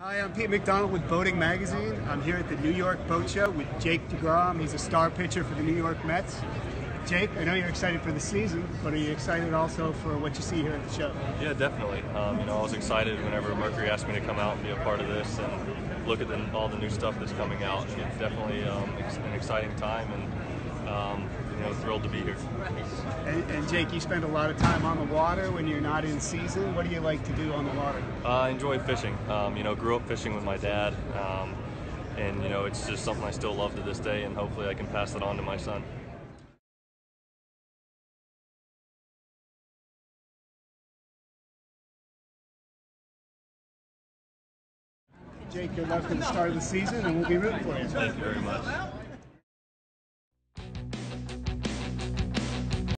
Hi, I'm Pete McDonald with Boating Magazine. I'm here at the New York Boat Show with Jake deGrom. He's a star pitcher for the New York Mets. Jake, I know you're excited for the season, but are you excited also for what you see here at the show? Yeah, definitely. Um, you know, I was excited whenever Mercury asked me to come out and be a part of this and look at the, all the new stuff that's coming out. It's definitely um, an exciting time, and um, you know, thrilled to be here. And, and, Jake, you spend a lot of time on the water when you're not in season. What do you like to do on the water? Uh, I enjoy fishing. Um, you know, grew up fishing with my dad, um, and you know, it's just something I still love to this day, and hopefully, I can pass it on to my son. Jake, good luck for the start of the season, and we'll be rooting for you. Thank you very much.